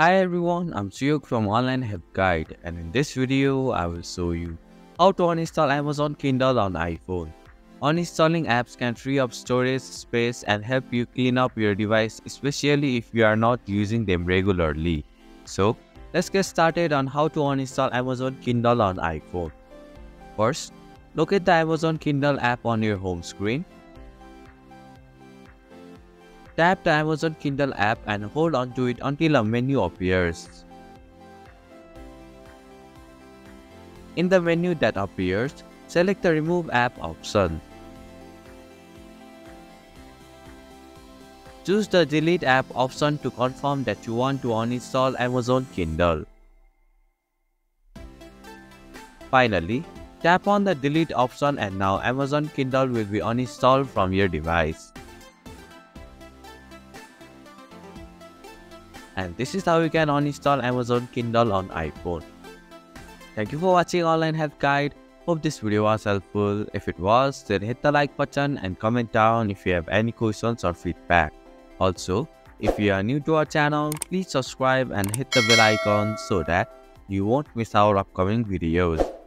Hi everyone, I'm Suyuk from Online Help Guide and in this video I will show you how to uninstall Amazon Kindle on iPhone. Uninstalling apps can free up storage space and help you clean up your device especially if you are not using them regularly. So let's get started on how to uninstall Amazon Kindle on iPhone. First, locate the Amazon Kindle app on your home screen Tap the Amazon Kindle app and hold on to it until a menu appears. In the menu that appears, select the Remove App option. Choose the Delete App option to confirm that you want to uninstall Amazon Kindle. Finally, tap on the Delete option and now Amazon Kindle will be uninstalled from your device. And this is how you can uninstall Amazon Kindle on iPhone. Thank you for watching Online Help Guide. Hope this video was helpful. If it was, then hit the like button and comment down if you have any questions or feedback. Also, if you are new to our channel, please subscribe and hit the bell icon so that you won't miss our upcoming videos.